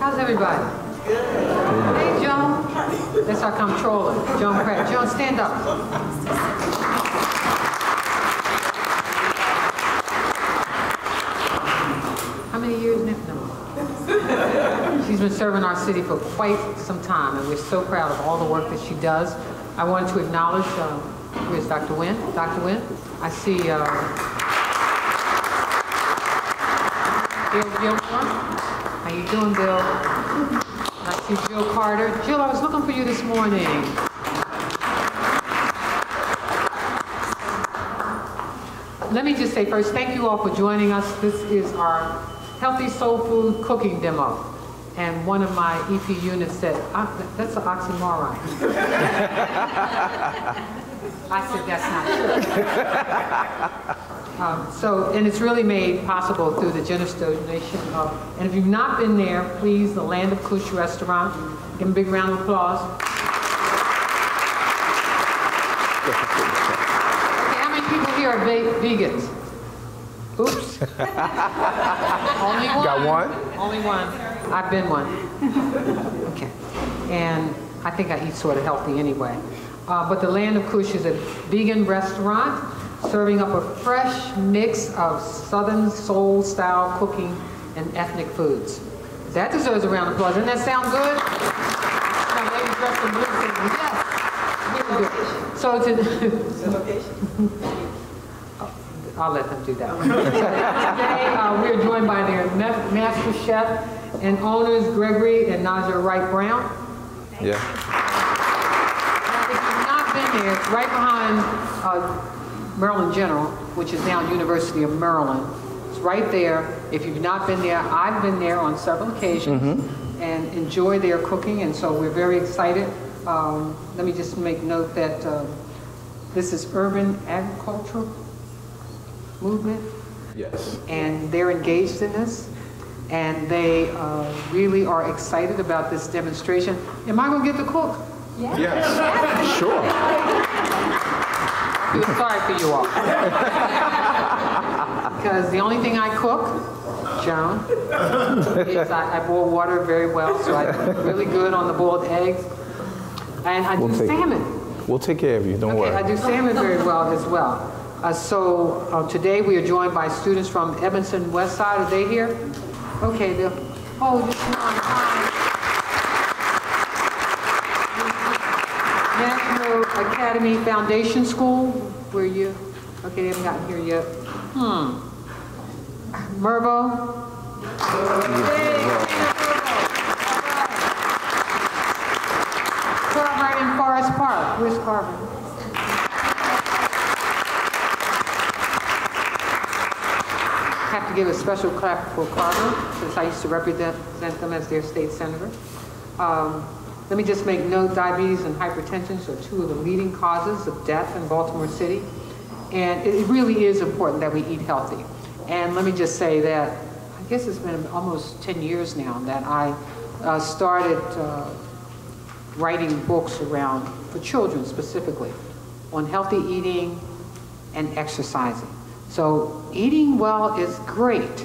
How's everybody? Good. Hey, Joan. That's our comptroller, Joan Pratt. Joan, stand up. How many years now? No. She's been serving our city for quite some time, and we're so proud of all the work that she does. I wanted to acknowledge, uh, where's Dr. Wen? Dr. Wen? I see uh, Bill Gilmore. How you doing, Bill? I see Jill Carter. Jill, I was looking for you this morning. Let me just say first, thank you all for joining us. This is our Healthy Soul Food Cooking Demo. And one of my EP units said, "Ah, that's an oxymoron. I said, that's not true. Um, So, and it's really made possible through the generous donation of, and if you've not been there, please, the Land of Kush Restaurant, give them a big round of applause. Okay, how many people here are ve- vegans? Oops. Only one. Got one? Only one. I've been one. Okay. And I think I eat sort of healthy anyway. Uh, but the Land of Kush is a vegan restaurant serving up a fresh mix of Southern soul style cooking and ethnic foods. That deserves a round of applause. Doesn't that sound good? Now, ladies dressed in blue saying, yes. Good. So to, I'll let them do that one. Today, uh, we're joined by their master chef and owners, Gregory and Naja Wright Brown. Yeah. If you've not been there, it's right behind uh, Maryland General, which is now University of Maryland. It's right there. If you've not been there, I've been there on several occasions and enjoy their cooking, and so we're very excited. Um, Let me just make note that um, this is urban agriculture movement Yes. and they're engaged in this, and they uh, really are excited about this demonstration. Am I going to get to cook? Yes. Yes. Sure. Feel sorry for you all. Because the only thing I cook, Joan, is I, I boil water very well, so I'm really good on the boiled eggs. And I do We'll take- salmon. We'll take care of you. Don't Okay, I do salmon very well as well. Uh, so uh, today we are joined by students from Edmondson-Westside. Are they here? Okay, they'll, oh, this one, hi. National Academy Foundation School, where you, okay, they haven't gotten here yet. Hmm. Mervo? Carver in Forest Park. Where's Carver? have to give a special clap for Carver, since I used to represent them as their state senator. Um, Let me just make note, diabetes and hypertension are two of the leading causes of death in Baltimore City. And it really is important that we eat healthy. And let me just say that, I guess it's been almost 10 years now that I uh, started uh, writing books around, for children specifically, on healthy eating and exercising. So eating well is great,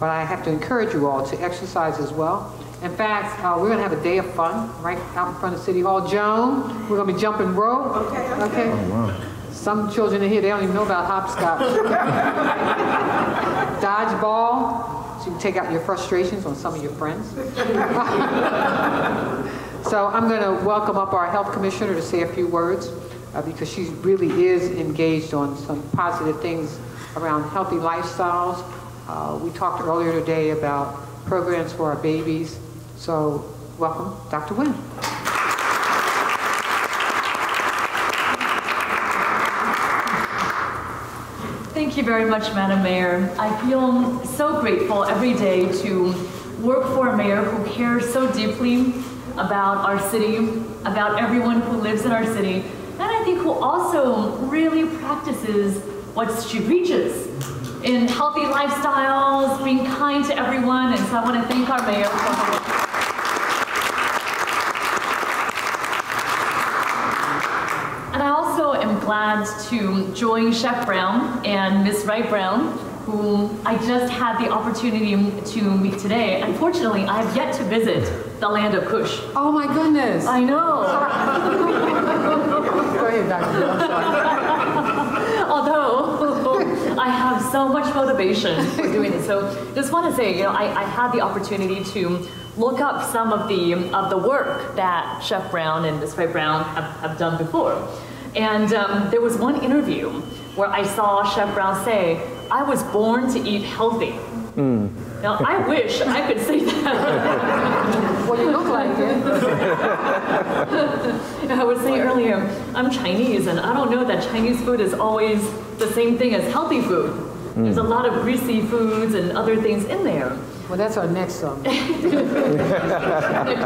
but I have to encourage you all to exercise as well. In fact, uh, we're going to have a day of fun right out in front of City Hall. Joan, we're going to be jumping rope. Okay, okay. wow. Some children in here, they don't even know about hopscotch. Dodgeball, so you can take out your frustrations on some of your friends. So I'm going to welcome up our health commissioner to say a few words uh, because she really is engaged on some positive things around healthy lifestyles. Uh, we talked earlier today about programs for our babies. So welcome, Dr. Wen. Thank you very much, Madam Mayor. I feel so grateful every day to work for a mayor who cares so deeply about our city, about everyone who lives in our city, and I think who also really practices what she preaches in healthy lifestyles, being kind to everyone, and so I want to thank our mayor for her work. And I also am glad to join Chef Brown and Miss Wright Brown whom I just had the opportunity to meet today. Unfortunately, I have yet to visit the land of Kush. Oh, my goodness. I know. Go ahead, Dr. Gill, I'm sorry. Although I have so much motivation for doing this. So just want to say, you know, I, I had the opportunity to look up some of the of the work that Chef Brown and Ms. Ray Brown have, have done before. And um, there was one interview where I saw Chef Brown say, I was born to eat healthy. Now, I wish I could say that. Well, you look like it. I was saying earlier, I'm Chinese, and I don't know that Chinese food is always the same thing as healthy food. There's a lot of greasy foods and other things in there. Well, that's our next um, Next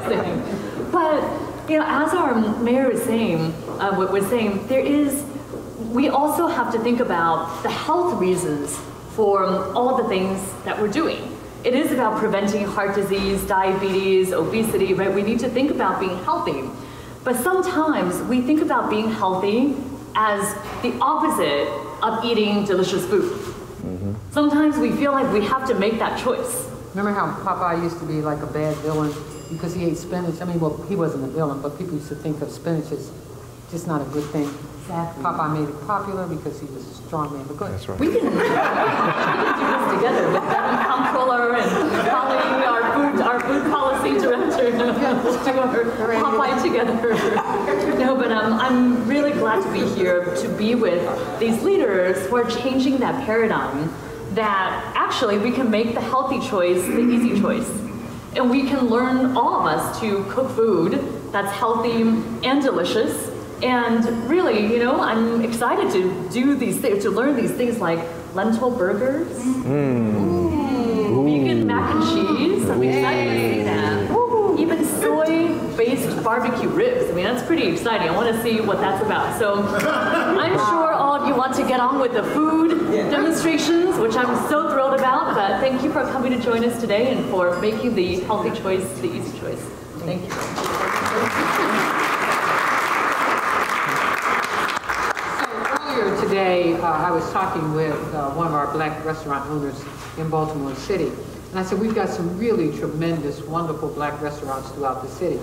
thing. But, you know, as our mayor is saying, uh, wa- was saying, there is, we also have to think about the health reasons for all the things that we're doing. It is about preventing heart disease, diabetes, obesity, right? We need to think about being healthy. But sometimes we think about being healthy as the opposite of eating delicious food. Sometimes we feel like we have to make that choice. Remember how Popeye used to be like a bad villain because he ate spinach? I mean, well, he wasn't a villain, but people used to think of spinach as just not a good thing. Exactly. Popeye made it popular because he was a strong man, but go ahead. That's right. We can, we can do this together with Madam Comptroller and Holly, our food, our food policy director. Popeye together. No, but um, I'm really glad to be here to be with these leaders who are changing that paradigm that actually we can make the healthy choice the easy choice. And we can learn, all of us, to cook food that's healthy and delicious. And really, you know, I'm excited to do these things, to learn these things like lentil burgers, Ooh, vegan mac and cheese. I'm excited to see that. Even soy-based barbecue ribs. I mean, that's pretty exciting. I want to see what that's about. So I'm sure all of you want to get on with the food demonstrations, which I'm so thrilled about. But thank you for coming to join us today and for making the healthy choice the easy choice. Thank you. Earlier today, uh, I was talking with uh, one of our black restaurant owners in Baltimore City. And I said, we've got some really tremendous, wonderful black restaurants throughout the city.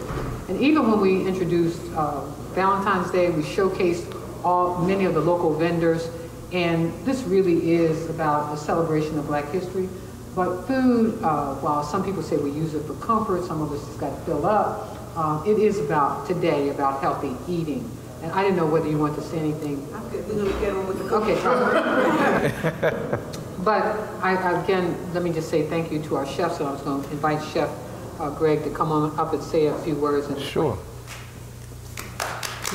And even when we introduced uh, Valentine's Day, we showcased all, many of the local vendors. And this really is about a celebration of black history. But food, uh, while some people say we use it for comfort, some of us just got to fill up, uh, it is about, today, about healthy eating. And I didn't know whether you want to say anything Okay, we're gonna get on with the cooking. Okay. But I, again, let me just say thank you to our chefs, and I was going to invite Chef uh, Greg to come on up and say a few words. and- Sure.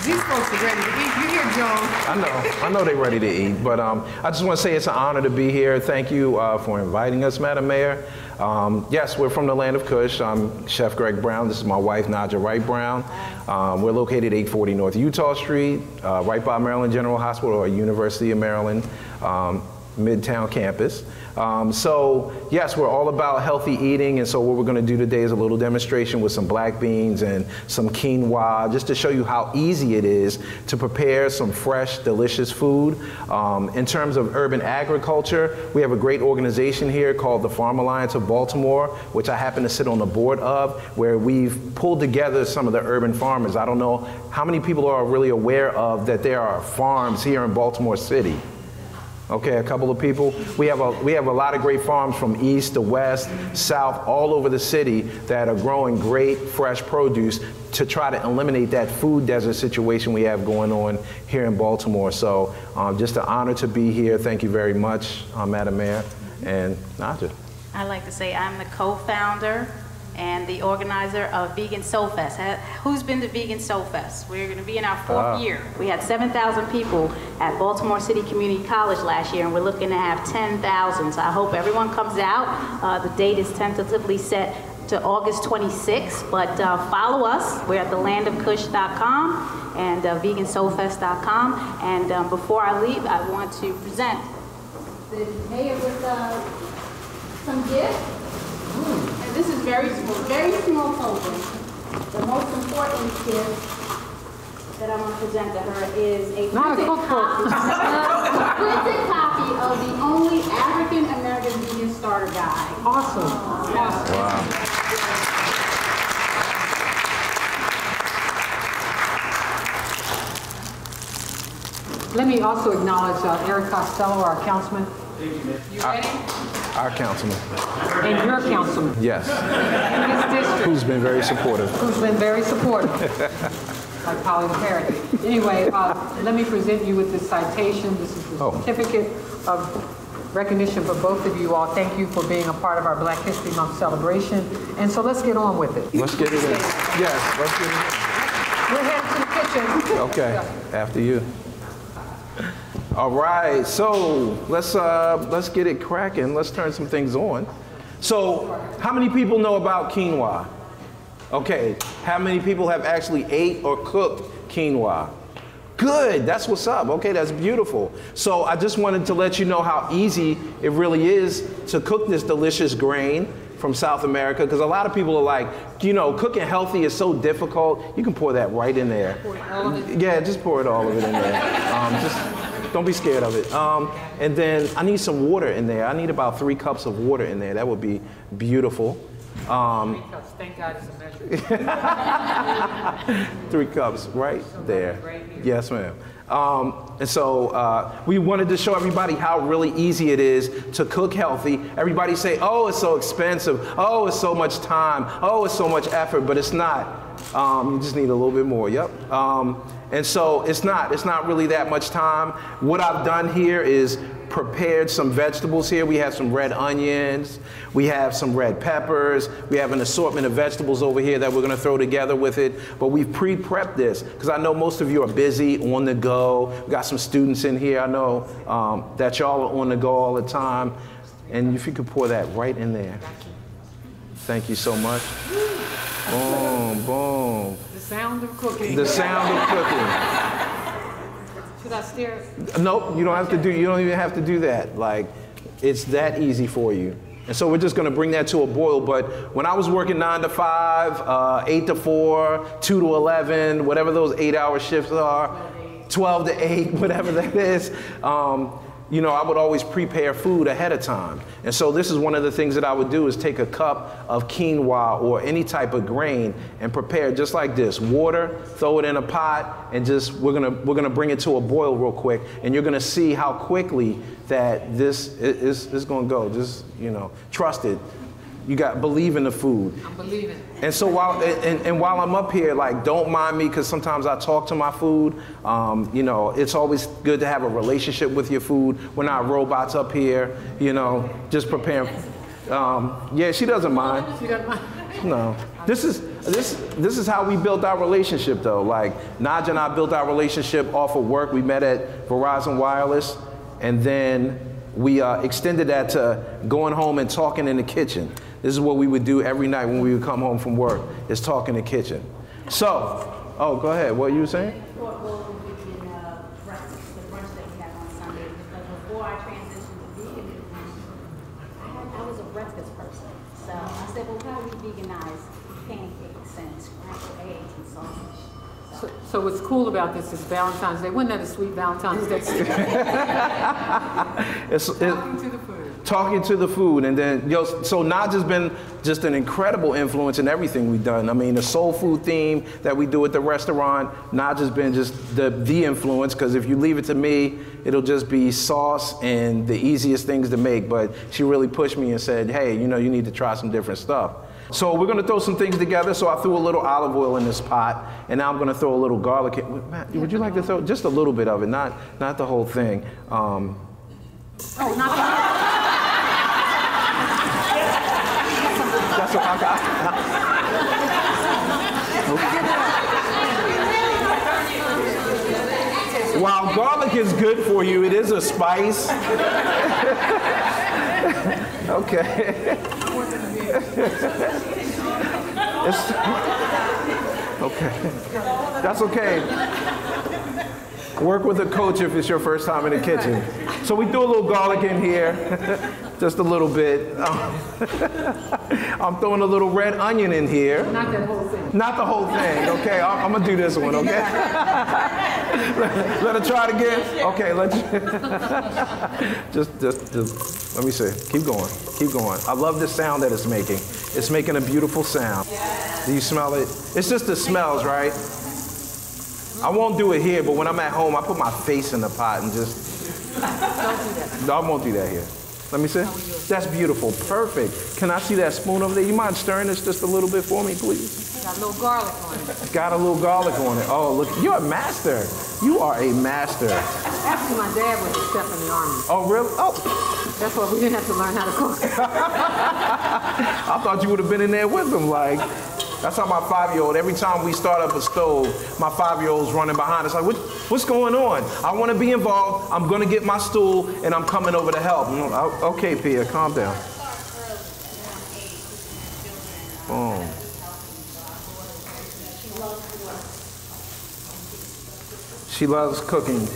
These folks are ready to eat. You hear Joan? I know. I know they're ready to eat. But um, I just want to say it's an honor to be here. Thank you uh, for inviting us, Madam Mayor. Um, yes, we're from the land of Kush. I'm Chef Greg Brown. This is my wife, Nadja Wright Brown. Um, we're located 840 North Eutaw Street, uh, right by Maryland General Hospital or University of Maryland. Um, Midtown campus. Um, so yes, we're all about healthy eating, and so what we're going to do today is a little demonstration with some black beans and some quinoa, just to show you how easy it is to prepare some fresh, delicious food. Um, in terms of urban agriculture, we have a great organization here called the Farm Alliance of Baltimore, which I happen to sit on the board of, where we've pulled together some of the urban farmers. I don't know how many people are really aware of that there are farms here in Baltimore City. Okay, a couple of people. We have a we have a lot of great farms from east to west, south, all over the city that are growing great fresh produce to try to eliminate that food desert situation we have going on here in Baltimore. So, um, just an honor to be here. Thank you very much, uh, Madam Mayor and Nadja. I'd like to say I'm the co-founder and the organizer of Vegan Soul Fest. Who's been to Vegan Soul Fest? We're going to be in our fourth year. We had 7,000 people at Baltimore City Community College last year, and we're looking to have 10,000. So I hope everyone comes out. Uh, the date is tentatively set to August 26th, but uh, follow us. We're at thelandofkush.com and uh, vegansoulfest.com. And um, before I leave, I want to present the mayor with uh, some gifts. And this is very small, very small token. The most important gift that I want to present to her is a Not a printed copy, a printed copy of the only African-American vegan starter guide. Awesome, awesome. Let me also acknowledge uh, Eric Costello, our councilman. You ready? Our councilman, And your councilman yes, in this district. who's been very supportive. who's been very supportive, like Polly the parrot. Anyway, uh, let me present you with this citation. This is the Oh. certificate of recognition for both of you all. Thank you for being a part of our Black History Month celebration. And so let's get on with it. Let's get it in. Yes, let's get it We're headed to the kitchen. in. Okay, after you. All right, so let's uh, let's get it cracking. Let's turn some things on. So, how many people know about quinoa? Okay, how many people have actually ate or cooked quinoa? Good, that's what's up. Okay, that's beautiful. So I just wanted to let you know how easy it really is to cook this delicious grain from South America because a lot of people are like, you know, cooking healthy is so difficult. You can pour that right in there. Yeah, just pour it all of it in there. Um, just don't be scared of it. Um, and then I need some water in there. I need about three cups of water in there. That would be beautiful. Um, Thank God it's a measure. Three cups right there. Yes, ma'am. Um, and so uh, we wanted to show everybody how really easy it is to cook healthy. Everybody say, oh, it's so expensive. Oh, it's so much time. Oh, it's so much effort, but it's not. Um, you just need a little bit more. Yep. Um, and so it's not. It's not really that much time. What I've done here is prepared some vegetables here. We have some red onions. We have some red peppers. We have an assortment of vegetables over here that we're going to throw together with it. But we've pre-prepped this because I know most of you are busy, on the go. We got some students in here. I know um, that y'all are on the go all the time. And if you could pour that right in there. Thank you so much. Boom, boom. The sound of cooking. The sound of cooking. Should I stare? Nope, you don't have to do. You don't even have to do that. Like, it's that easy for you. And so we're just going to bring that to a boil. But when I was working nine to five, uh, eight to four, two to eleven, whatever those eight-hour shifts are, twelve to eight, whatever that is. Um, you know, I would always prepare food ahead of time. And so this is one of the things that I would do is take a cup of quinoa or any type of grain and prepare it just like this. Water, throw it in a pot, and just we're gonna we're gonna bring it to a boil real quick. And you're gonna see how quickly that this is, is gonna go. Just, you know, trust it. You got believe in the food. I'm believing. And so while and, and while I'm up here, like don't mind me because sometimes I talk to my food. Um, you know, it's always good to have a relationship with your food. We're not robots up here. You know, just preparing. Um, yeah, she doesn't mind. She doesn't mind. No, this is this this is how we built our relationship though. Like Naja and I built our relationship off of work. We met at Verizon Wireless, and then we uh, extended that to going home and talking in the kitchen. This is what we would do every night when we would come home from work. Is talk in the kitchen. So, oh, go ahead. What you were saying? What will we in uh, breakfast, the brunch that we have on Sunday? Because before I transitioned to veganism, I, I was a breakfast person. So I said, well, how do we veganize pancakes and scrambled eggs and sausage? So, so what's cool about this is Valentine's Day. Wasn't that a sweet Valentine's Day? It's, it, Talking to the food. Talking to the food and then yo so Naja's been just an incredible influence in everything we've done i mean the soul food theme that we do at the restaurant Naja's been just the the influence because if you leave it to me it'll just be sauce and the easiest things to make but she really pushed me and said hey you know you need to try some different stuff so we're gonna throw some things together. So I threw a little olive oil in this pot, and now I'm gonna throw a little garlic. in- Matt, would you like to throw just a little bit of it, not not the whole thing? Um, Oh, not While garlic is good for you, it is a spice. okay. Okay. That's okay. Work with a coach if it's your first time in the kitchen. So we threw a little garlic in here, just a little bit. I'm throwing a little red onion in here. not that whole thing. Not the whole thing, okay? I'm, I'm gonna do this one, okay? let, let her try it again. Okay, let's just, just, just, let me see. Keep going, keep going. I love the sound that it's making. It's making a beautiful sound. Do you smell it? It's just the smells, right? I won't do it here, but when I'm at home, I put my face in the pot and just. Don't do that. No, I won't do that here. Let me see. That's beautiful. Perfect. Can I see that spoon over there? You mind stirring this just a little bit for me, please? Got a little garlic on it. Got a little garlic on it. Oh, look. You're a master. You are a master. Actually, my dad was a chef in the army. Oh, really? Oh, That's why we didn't have to learn how to cook. I thought you would have been in there with them. Like, that's how my five-year-old, every time we start up a stove, my five-year-old's running behind us like, what, what's going on? I want to be involved. I'm going to get my stool, and I'm coming over to help. Mm, Okay, Pia, calm down. Boom. She loves cooking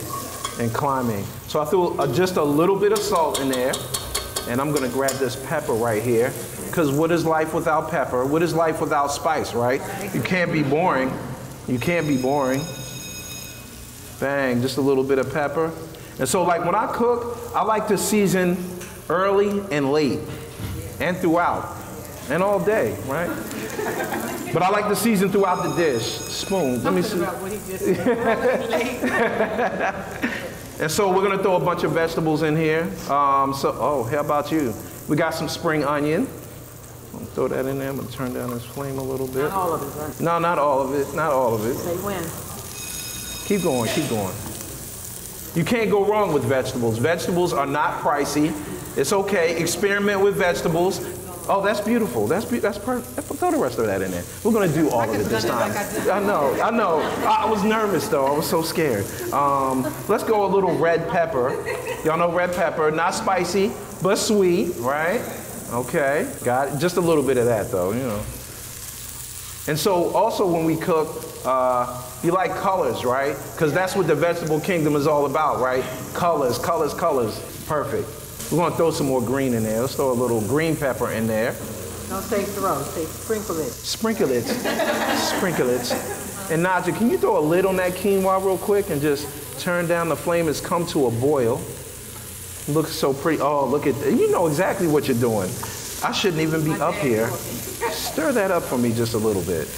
and climbing. So I threw uh, just a little bit of salt in there, and I'm gonna grab this pepper right here. Because what is life without pepper? What is life without spice, right? You can't be boring. You can't be boring. Bang, just a little bit of pepper. And so, like when I cook, I like to season early and late, and throughout, and all day, right? But I like to season throughout the dish. Spoon, let me see. About what he just. And so we're gonna throw a bunch of vegetables in here. Um, so, oh, how about you? We got some spring onion. Throw that in there. I'm gonna turn down this flame a little bit. Not all of it, right? No, not all of it. Not all of it. Say when. Keep going. Keep going. You can't go wrong with vegetables. Vegetables are not pricey. It's okay. Experiment with vegetables. Oh, that's beautiful. That's be- that's perfect. Throw the rest of that in there. We're gonna do all of it this time. I know. I know. I I was nervous though. I was so scared. Um, let's go a little red pepper. Y'all know red pepper, not spicy, but sweet, right? Okay. Got it. Just a little bit of that though. You know. And so also when we cook, uh, you like colors, right? Because that's what the vegetable kingdom is all about, right? Colors, colors, colors. Perfect. We're gonna throw some more green in there. Let's throw a little green pepper in there. Don't say throw, say sprinkle it. Sprinkle it. Sprinkle it. And Naja, can you throw a lid on that quinoa real quick and just turn down the flame? It's come to a boil. Looks so pretty. Oh, look at You know exactly what you're doing. I shouldn't even be up here. Stir that up for me just a little bit.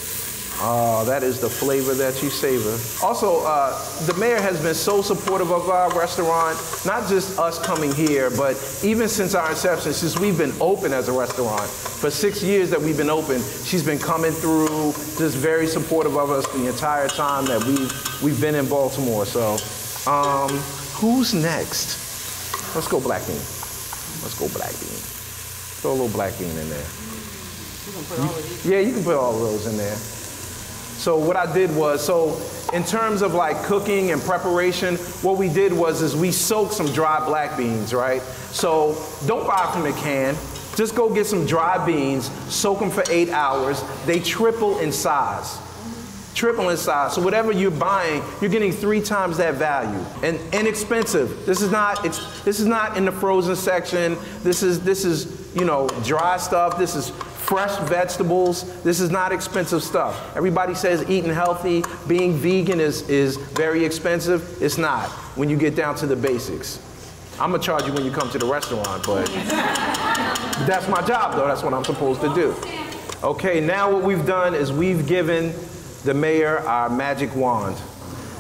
Oh, that is the flavor that you savor. Also, uh, the mayor has been so supportive of our restaurant, not just us coming here, but even since our inception, since we've been open as a restaurant. For six years that we've been open, she's been coming through, just very supportive of us the entire time that we've, we've been in Baltimore. So, um, who's next? Let's go black bean. Let's go black bean. Throw a little black bean in there. Yeah, you can put all of those in there. So what I did was, so in terms of like cooking and preparation, what we did was is we soaked some dry black beans, right? So don't buy from a can. Just go get some dry beans, soak them for eight hours. They triple in size. Triple in size. So whatever you're buying, you're getting three times that value. And inexpensive. This is not it's this is not in the frozen section. This is this is, you know, dry stuff. This is fresh vegetables. This is not expensive stuff. Everybody says eating healthy, being vegan is, is very expensive. It's not when you get down to the basics. I'm gonna charge you when you come to the restaurant, but that's my job though. That's what I'm supposed to do. Okay, now what we've done is we've given the mayor our magic wand.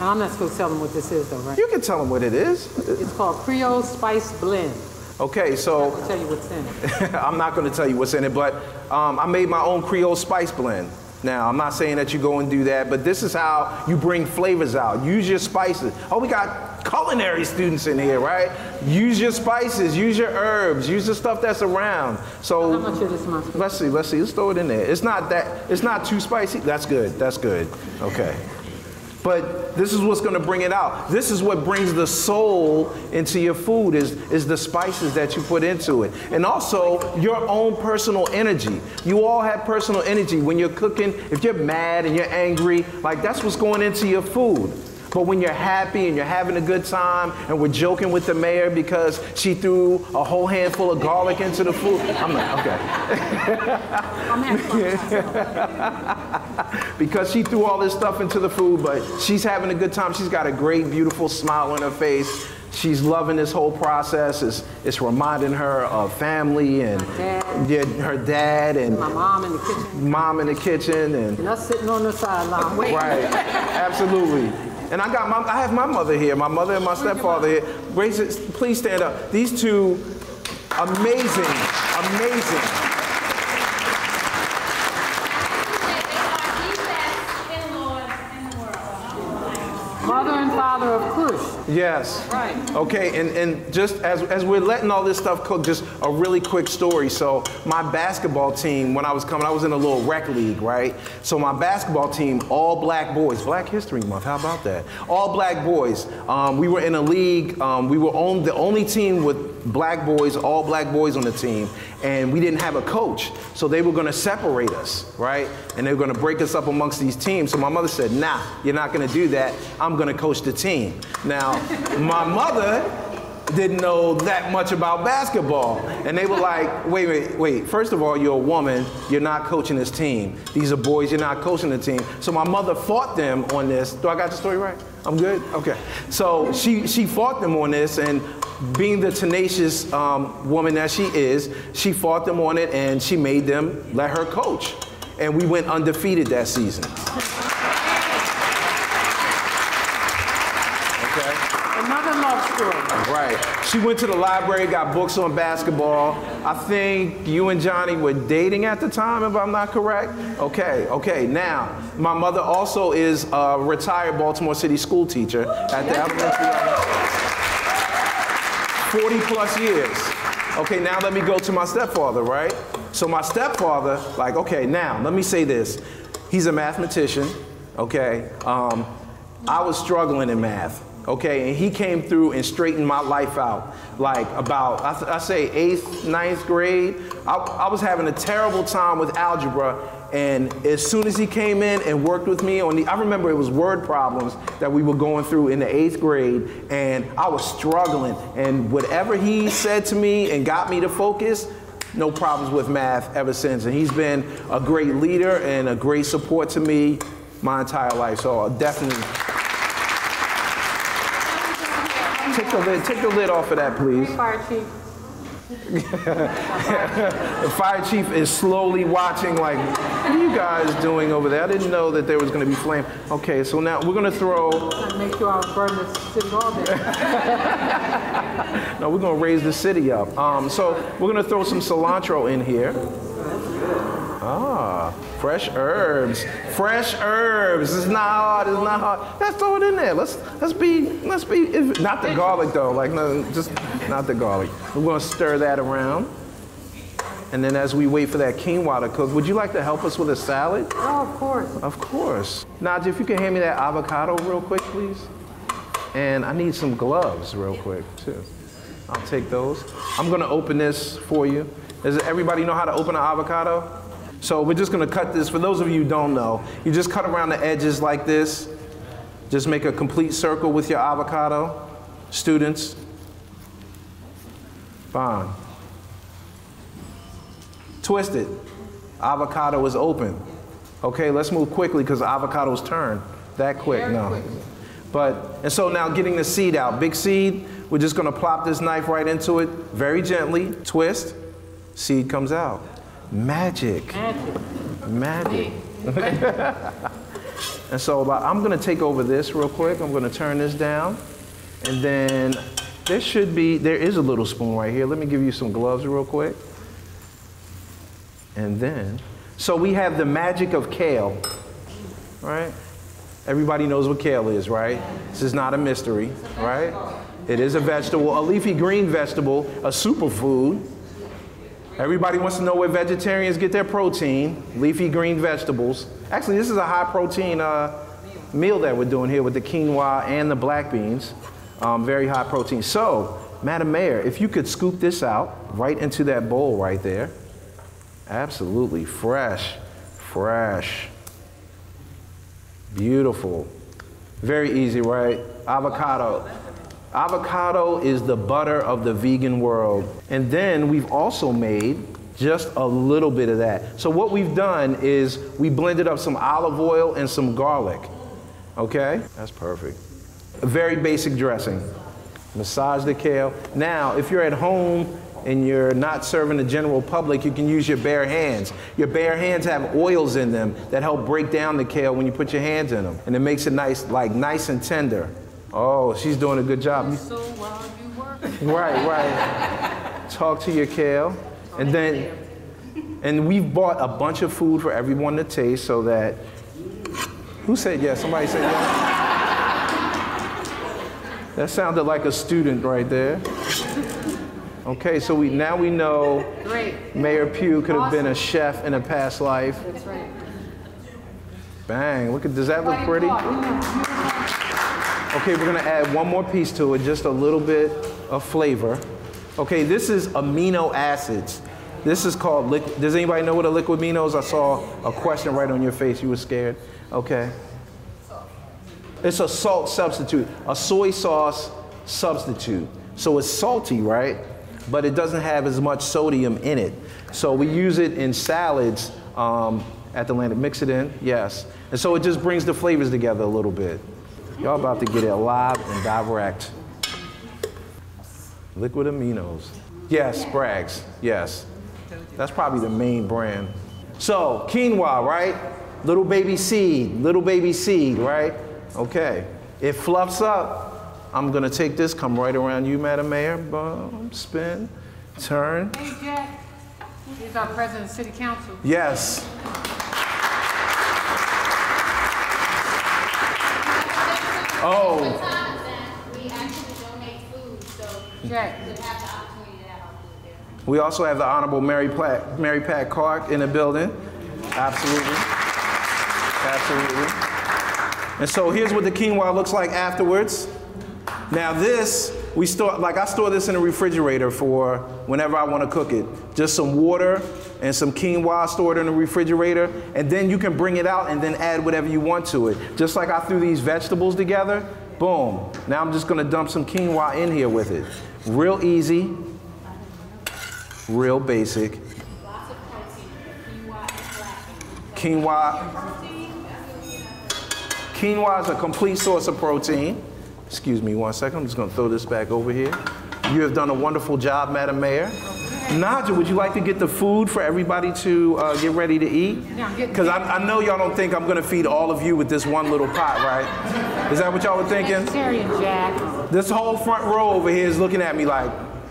I'm not supposed to tell them what this is though, right? You can tell them what it is. It's called Creole Spice Blend. Okay, so I'll tell you what's in it. I'm not going to tell you what's in it, but um, I made my own Creole spice blend. Now, I'm not saying that you go and do that, but this is how you bring flavors out. Use your spices. Oh, we got culinary students in here, right? Use your spices, use your herbs, use the stuff that's around. How So much of this let's see, let's see. Let's throw it in there. It's not that. It's not too spicy. That's good. That's good. Okay. But this is what's going to bring it out. This is what brings the soul into your food is, is the spices that you put into it. And also your own personal energy. You all have personal energy when you're cooking. If you're mad and you're angry, like that's what's going into your food. But when you're happy and you're having a good time and we're joking with the mayor because she threw a whole handful of garlic into the food, I'm like, okay. I'm having because she threw all this stuff into the food, but she's having a good time. She's got a great, beautiful smile on her face. She's loving this whole process. It's, it's reminding her of family and yeah, her dad and My mom in the kitchen, mom in the kitchen and and us sitting on the sideline waiting. right, absolutely. And I got my, I have my mother here, my mother and my stepfather here. Grace, please stand up. These two, amazing, amazing. Mother and father of Kush. Yes. Right. Okay, and, and just as, as we're letting all this stuff cook, just a really quick story. So my basketball team, when I was coming, I was in a little rec league, right? So my basketball team, all black boys, Black History Month, how about that? All black boys. Um, we were in a league, um, we were on the only team with black boys, all black boys on the team, and we didn't have a coach. So they were gonna separate us, right? And they were gonna break us up amongst these teams. So my mother said, nah, you're not gonna do that. I'm gonna coach the team. Now, my mother didn't know that much about basketball. And they were like, wait, wait, wait. First of all, you're a woman. You're not coaching this team. These are boys. You're not coaching the team. So my mother fought them on this. Do I got the story right? I'm good? Okay. So she, she fought them on this, and being the tenacious um, woman that she is, she fought them on it, and she made them let her coach. And we went undefeated that season. Okay. Another love story. Right. She went to the library, got books on basketball. I think you and Johnny were dating at the time, if I'm not correct. Okay, okay. Now, my mother also is a retired Baltimore City school teacher at the elementary level. 40 plus years. Okay, now let me go to my stepfather, right? So my stepfather, like, okay, now let me say this. He's a mathematician, okay? Um, I was struggling in math, okay? And he came through and straightened my life out. Like about, I, I say eighth, ninth grade, I, I was having a terrible time with algebra. And as soon as he came in and worked with me on the, I remember it was word problems that we were going through in the eighth grade, and I was struggling. And whatever he said to me and got me to focus, no problems with math ever since. And he's been a great leader and a great support to me my entire life. So I'll definitely take the lid, take the lid off of that, please. Fire chief. The fire chief is slowly watching, like, what are you guys doing over there? I didn't know that there was going to be flame. Okay, so now we're going to throw, make sure I burn this city all day. no, we're going to raise the city up. Um, so we're going to throw some cilantro in here. Ah, fresh herbs. Fresh herbs. It's not hard. It's not hard. Let's throw it in there. Let's let's be let's be not the garlic though. Like no, just not the garlic. We're gonna stir that around. And then as we wait for that quinoa to cook, would you like to help us with a salad? Oh, of course. Of course. Nadia, if you can hand me that avocado real quick, please. And I need some gloves real quick, too. I'll take those. I'm gonna open this for you. Does everybody know how to open an avocado? So we're just gonna cut this. For those of you who don't know, you just cut around the edges like this. Just make a complete circle with your avocado. Students. Fine. Twist it. Avocado is open. Okay, let's move quickly because avocados turn that quick. Very no. quick. But, and so now getting the seed out. Big seed, we're just gonna plop this knife right into it very gently, twist, seed comes out. Magic. Magic. Magic. and so like, I'm gonna take over this real quick. I'm gonna turn this down. And then there should be, there is a little spoon right here. Let me give you some gloves real quick. And then, so we have the magic of kale, right? Everybody knows what kale is, right? This is not a mystery, right? It is a vegetable, a leafy green vegetable, a superfood. Everybody wants to know where vegetarians get their protein, leafy green vegetables. Actually, this is a high protein uh, meal that we're doing here with the quinoa and the black beans. Um, very high protein. So, Madam Mayor, if you could scoop this out right into that bowl right there. Absolutely fresh, fresh, beautiful. Very easy, right? Avocado. Avocado is the butter of the vegan world. And then we've also made just a little bit of that. So what we've done is we blended up some olive oil and some garlic. Okay? That's perfect. A very basic dressing. Massage the kale. Now, if you're at home and you're not serving the general public, you can use your bare hands. Your bare hands have oils in them that help break down the kale when you put your hands in them. And it makes it nice, like nice and tender. Oh, she's doing a good job. So while you work. Right, right. Talk to your kale. And then, and we've bought a bunch of food for everyone to taste so that, who said yes? Somebody said yes? That sounded like a student right there. Okay, so we, now we know Great, Mayor Pugh could have been a chef in a past life. that's right. Bang, look at, does that look pretty? Okay, we're gonna add one more piece to it, just a little bit of flavor. Okay, this is amino acids. This is called liquid. Does anybody know what a liquid amino is? I saw a question right on your face. You were scared. Okay. It's a salt substitute, a soy sauce substitute. So it's salty, right? But it doesn't have as much sodium in it. So we use it in salads um, at the land. Mix it in, yes. And so it just brings the flavors together a little bit. Y'all about to get it live and direct. Liquid aminos. Yes, Bragg's. Yes. That's probably the main brand. So, quinoa, right? Little baby seed, little baby seed, right? Okay. It fluffs up. I'm gonna take this, come right around you, Madam Mayor. Boom, spin, turn. Hey, Jack, he's our president of city council. Yes. Oh, times and we actually donate food, so Jack, we have the opportunity to have our food there. we also have the Honorable Mary Pat, Mary Pat Clarke in the building. Absolutely. Absolutely. And so here's what the quinoa looks like afterwards. Now this, we store, like I store this in the refrigerator for whenever I want to cook it. Just some water and some quinoa stored in the refrigerator. And then you can bring it out and then add whatever you want to it. Just like I threw these vegetables together, boom. Now I'm just going to dump some quinoa in here with it. Real easy, real basic. Quinoa, quinoa is a complete source of protein. Excuse me one second, I'm just gonna throw this back over here. You have done a wonderful job, Madam Mayor. Naja, would you like to get the food for everybody to uh, get ready to eat? Because I, I know y'all don't think I'm gonna feed all of you with this one little pot, right? Is that what y'all were thinking? vegetarian, Jack. This whole front row over here is looking at me like,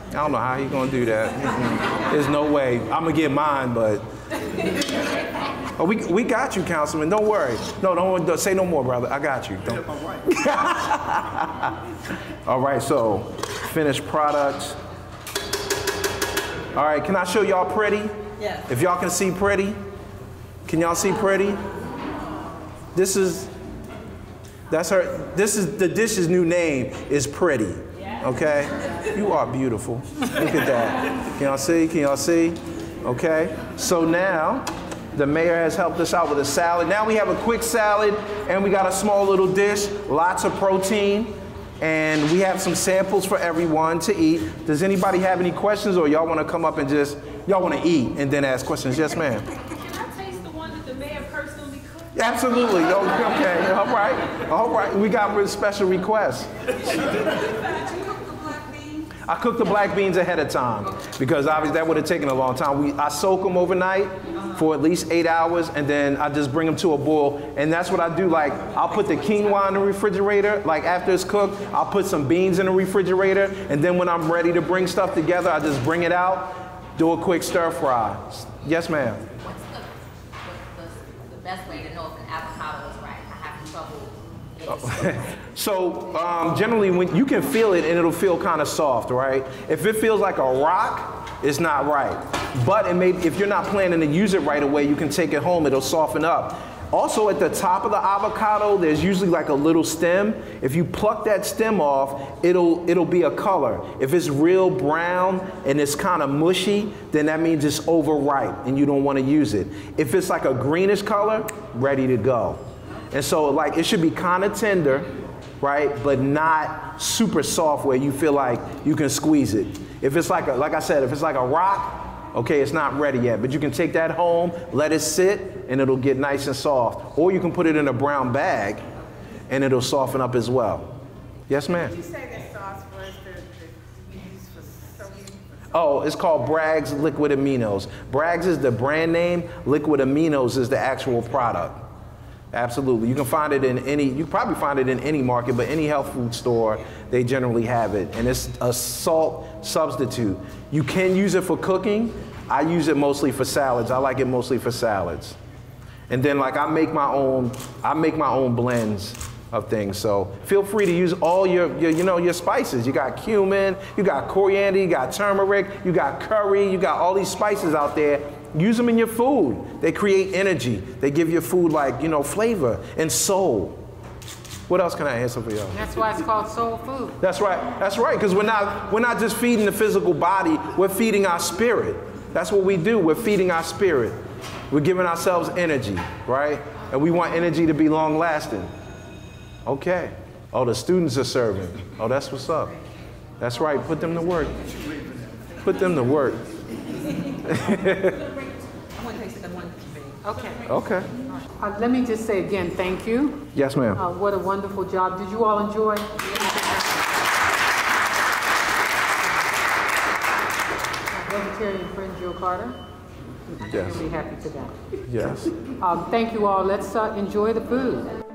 I don't know how you gonna do that. There's no way. I'm gonna get mine, but. Oh, we, we got you, Councilman. Don't worry. No, don't, don't say no more, brother. I got you. Don't. All right, so finished product. All right, can I show y'all pretty? Yes. If y'all can see pretty, can y'all see pretty? This is that's her. This is the dish's new name is Pretty. Okay? You are beautiful. Look at that. Can y'all see? Can y'all see? Okay? So now the mayor has helped us out with a salad. Now we have a quick salad and we got a small little dish, lots of protein. And we have some samples for everyone to eat. Does anybody have any questions or y'all want to come up and just, y'all want to eat and then ask questions? Yes, ma'am. Can I taste the one that the mayor personally cooked? Absolutely. Oh, Okay. All right. All right. We got real special requests. I cook the black beans ahead of time because obviously that would have taken a long time. We, I soak them overnight for at least eight hours and then I just bring them to a boil. And that's what I do. Like I'll put the quinoa in the refrigerator. Like after it's cooked, I'll put some beans in the refrigerator. And then when I'm ready to bring stuff together, I just bring it out, do a quick stir fry. Yes, ma'am. What's the, what's the, the best way to know if an avocado is right? I have trouble. getting So um, generally, when you can feel it and it'll feel kind of soft, right? If it feels like a rock, it's not right. But it may, if you're not planning to use it right away, you can take it home. It'll soften up. Also, at the top of the avocado, there's usually like a little stem. If you pluck that stem off, it'll it'll be a color. If it's real brown and it's kind of mushy, then that means it's overripe and you don't want to use it. If it's like a greenish color, ready to go. And so, like, it should be kind of tender, right? But not super soft where you feel like you can squeeze it. If it's like a, like I said, if it's like a rock, okay, it's not ready yet. But you can take that home, let it sit, and it'll get nice and soft. Or you can put it in a brown bag, and it'll soften up as well. Yes, ma'am. You say that sauce was the, the, you for soaking? Oh, it's called Bragg's Liquid Aminos. Bragg's is the brand name, Liquid Aminos is the actual product. Absolutely. You can find it in any, you probably find it in any market, but any health food store, they generally have it. And it's a salt substitute. You can use it for cooking. I use it mostly for salads. I like it mostly for salads. And then like I make my own, I make my own blends of things. So feel free to use all your, your, you know, your spices. You got cumin, you got coriander, you got turmeric, you got curry, you got all these spices out there. Use them in your food. They create energy. They give your food like, you know, flavor and soul. What else can I answer for y'all? That's why it's called soul food. That's right. That's right. Because we're not we're not just feeding the physical body. We're feeding our spirit. That's what we do. We're feeding our spirit. We're giving ourselves energy, right? And we want energy to be long lasting. Okay. Oh, the students are serving. Oh, that's what's up. That's right. Put them to work. Put them to work. Okay. Okay. Uh, let me just say again, thank you. Yes, ma'am. Uh, what a wonderful job. Did you all enjoy? My vegetarian friend Jill Carter. Yes. You'll be happy to that. Yes. Um, thank you all. Let's uh, enjoy the food.